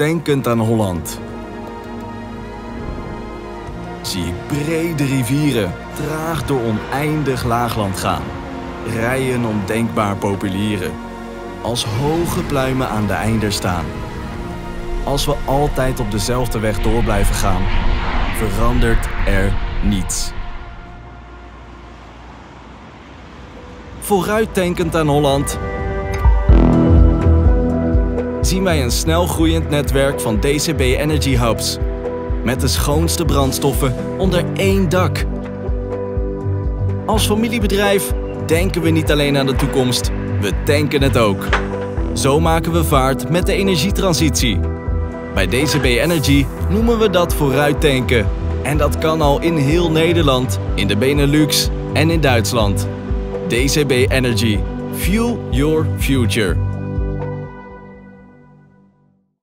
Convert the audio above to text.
tankend aan Holland. Zie ik brede rivieren traag door oneindig laagland gaan. Rijen ondenkbaar populieren. Als hoge pluimen aan de einder staan. Als we altijd op dezelfde weg door blijven gaan, verandert er niets. Vooruittankend aan Holland zien wij een snel groeiend netwerk van DCB Energy Hubs. Met de schoonste brandstoffen onder één dak. Als familiebedrijf denken we niet alleen aan de toekomst, we tanken het ook. Zo maken we vaart met de energietransitie. Bij DCB Energy noemen we dat vooruittanken. En dat kan al in heel Nederland, in de Benelux en in Duitsland. DCB Energy. Fuel your future.